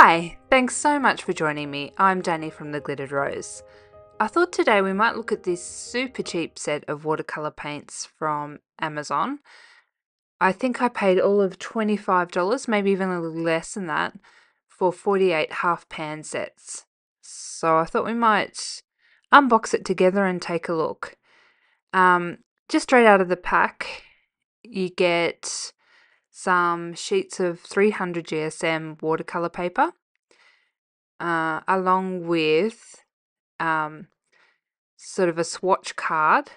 Hi, thanks so much for joining me. I'm Danny from The Glittered Rose. I thought today we might look at this super cheap set of watercolour paints from Amazon. I think I paid all of $25, maybe even a little less than that, for 48 half pan sets. So I thought we might unbox it together and take a look. Um, just straight out of the pack, you get some sheets of 300 GSM watercolor paper, uh, along with um, sort of a swatch card,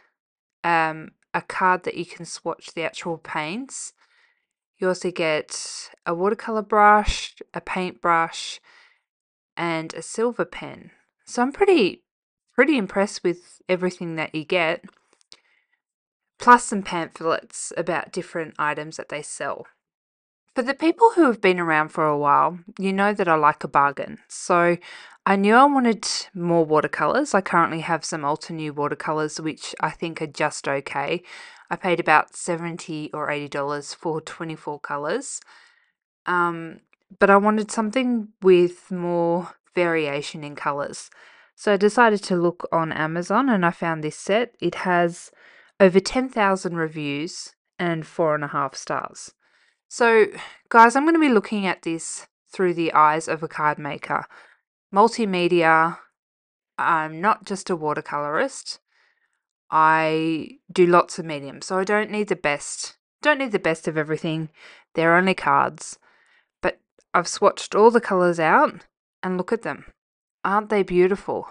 um, a card that you can swatch the actual paints. You also get a watercolor brush, a paintbrush, and a silver pen. So I'm pretty pretty impressed with everything that you get plus some pamphlets about different items that they sell. For the people who have been around for a while, you know that I like a bargain. So I knew I wanted more watercolours. I currently have some Altenew watercolours which I think are just okay. I paid about 70 or $80 for 24 colours. Um, but I wanted something with more variation in colours. So I decided to look on Amazon and I found this set. It has over 10,000 reviews and four and a half stars. So, guys, I'm going to be looking at this through the eyes of a card maker. Multimedia, I'm not just a watercolorist. I do lots of mediums, so I don't need the best. Don't need the best of everything. They're only cards. But I've swatched all the colors out and look at them. Aren't they beautiful?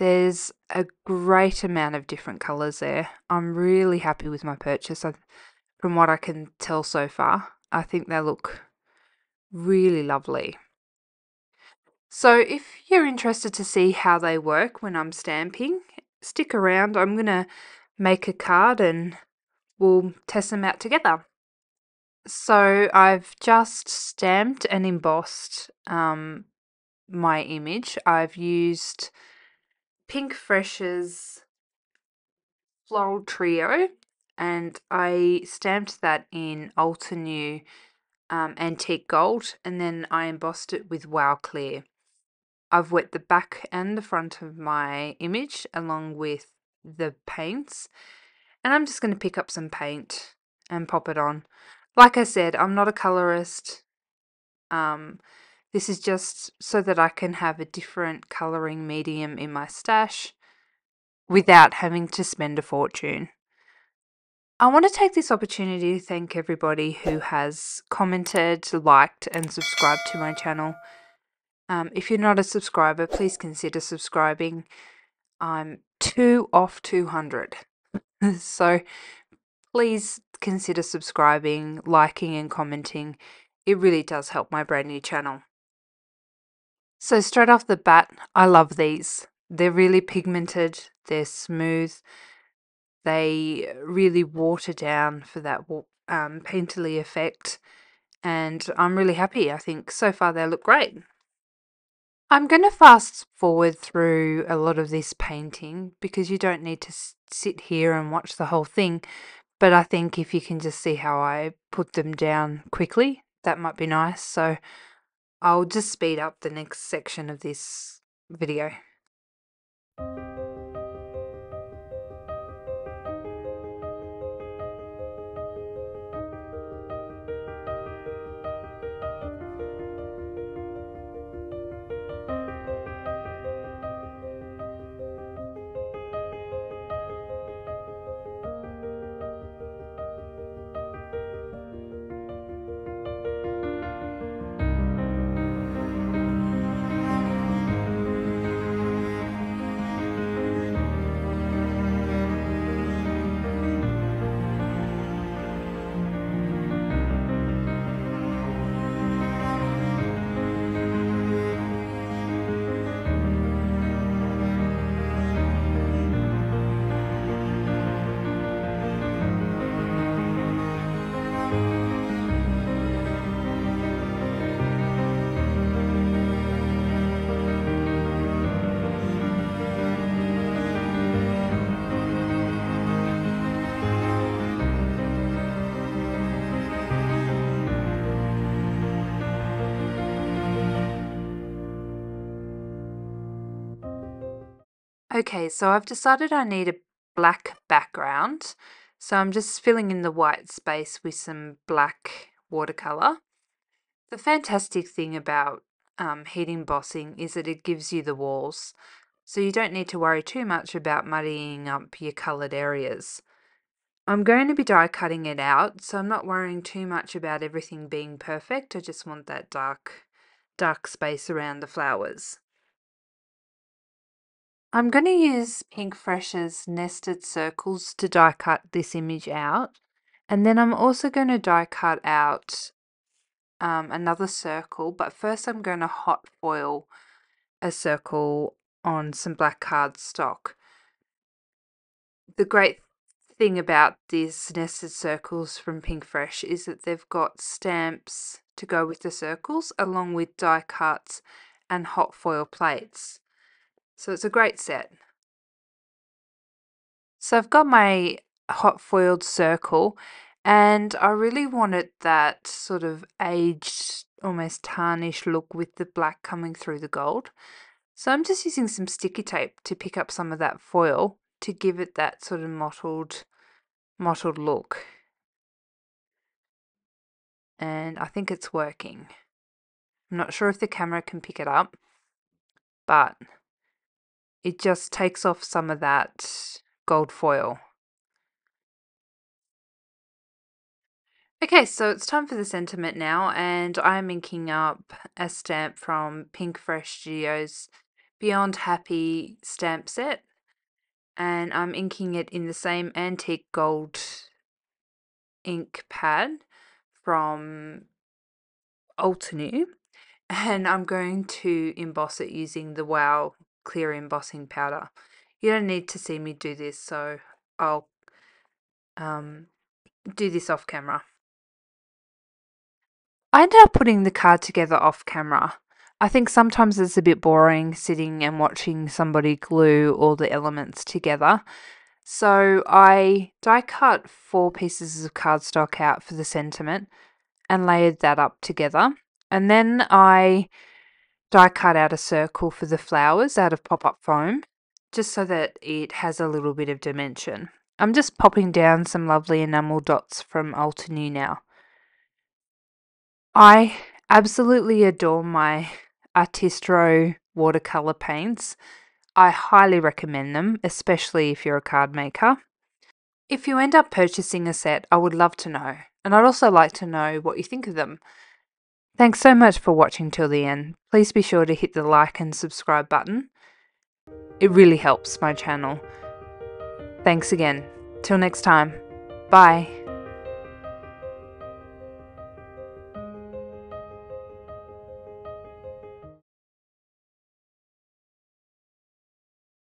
There's a great amount of different colours there. I'm really happy with my purchase. From what I can tell so far, I think they look really lovely. So if you're interested to see how they work when I'm stamping, stick around. I'm going to make a card and we'll test them out together. So I've just stamped and embossed um, my image. I've used Pinkfresh's Floral Trio and I stamped that in Altenew um, Antique Gold and then I embossed it with Wow Clear. I've wet the back and the front of my image along with the paints and I'm just going to pick up some paint and pop it on. Like I said, I'm not a colorist. Um, this is just so that I can have a different colouring medium in my stash without having to spend a fortune. I want to take this opportunity to thank everybody who has commented, liked, and subscribed to my channel. Um, if you're not a subscriber, please consider subscribing. I'm two off 200. so please consider subscribing, liking, and commenting. It really does help my brand new channel. So straight off the bat, I love these. They're really pigmented, they're smooth, they really water down for that um, painterly effect, and I'm really happy. I think so far they look great. I'm going to fast forward through a lot of this painting because you don't need to sit here and watch the whole thing, but I think if you can just see how I put them down quickly, that might be nice. So I'll just speed up the next section of this video. Okay, so I've decided I need a black background. So I'm just filling in the white space with some black watercolor. The fantastic thing about um, heat embossing is that it gives you the walls. So you don't need to worry too much about muddying up your coloured areas. I'm going to be die cutting it out, so I'm not worrying too much about everything being perfect. I just want that dark, dark space around the flowers. I'm going to use Pinkfresh's nested circles to die cut this image out. And then I'm also going to die cut out um, another circle, but first I'm going to hot foil a circle on some black cardstock. The great thing about these nested circles from Pinkfresh is that they've got stamps to go with the circles along with die cuts and hot foil plates. So it's a great set. So I've got my hot foiled circle and I really wanted that sort of aged, almost tarnished look with the black coming through the gold. So I'm just using some sticky tape to pick up some of that foil to give it that sort of mottled, mottled look. And I think it's working. I'm not sure if the camera can pick it up, but it just takes off some of that gold foil. Okay, so it's time for the sentiment now, and I'm inking up a stamp from Pinkfresh Studios Beyond Happy stamp set, and I'm inking it in the same antique gold ink pad from Altenew, and I'm going to emboss it using the Wow clear embossing powder. You don't need to see me do this, so I'll um, do this off camera. I ended up putting the card together off camera. I think sometimes it's a bit boring sitting and watching somebody glue all the elements together. So I die cut four pieces of cardstock out for the sentiment and layered that up together. And then I die cut out a circle for the flowers out of pop up foam just so that it has a little bit of dimension. I'm just popping down some lovely enamel dots from Altenew now. I absolutely adore my Artistro watercolor paints. I highly recommend them, especially if you're a card maker. If you end up purchasing a set, I would love to know, and I'd also like to know what you think of them. Thanks so much for watching till the end. Please be sure to hit the like and subscribe button. It really helps my channel. Thanks again. Till next time. Bye.